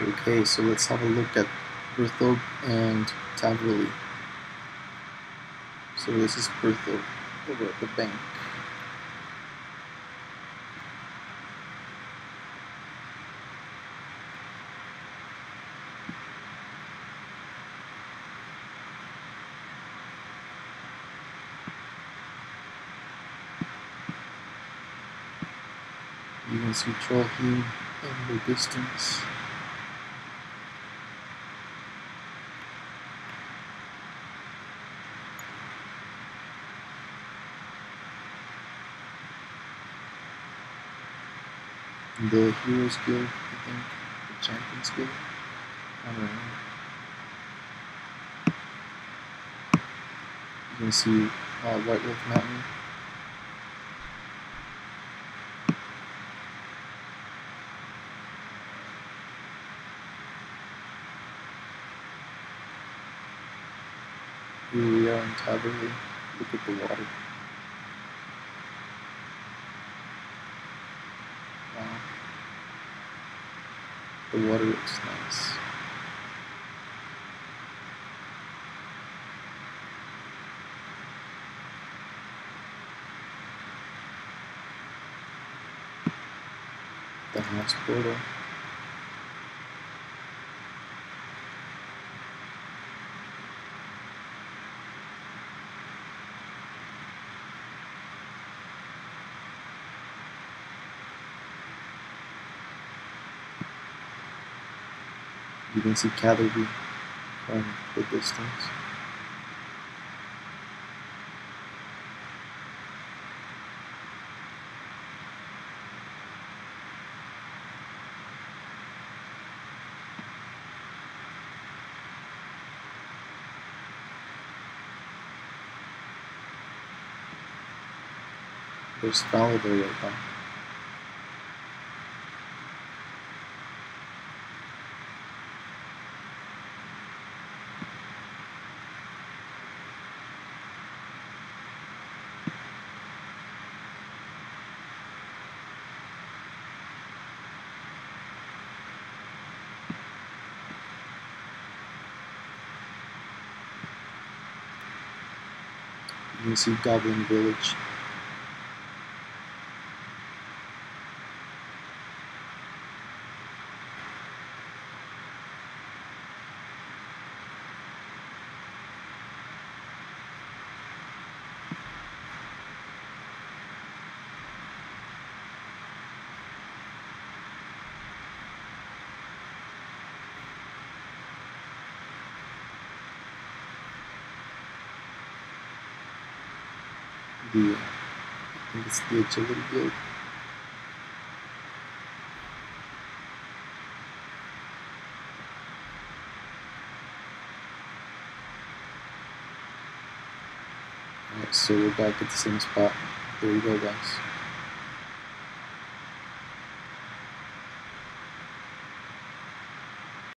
Okay, so let's have a look at Burthorpe and Taverley. So this is Burthorpe over at the bank. You can see Trollheim in the distance. The Heroes Guild, I think, the Champions Guild. I don't know. You can see uh, White Wolf Mountain. Here we are in Taverley. Look at the water. The water looks nice. The house portal. You can see Catherby from um, the distance. There's Falador right now. You can see Goblin Village. The I think it's the Agility Guild. Alright, so we're back at the same spot. There you go, guys.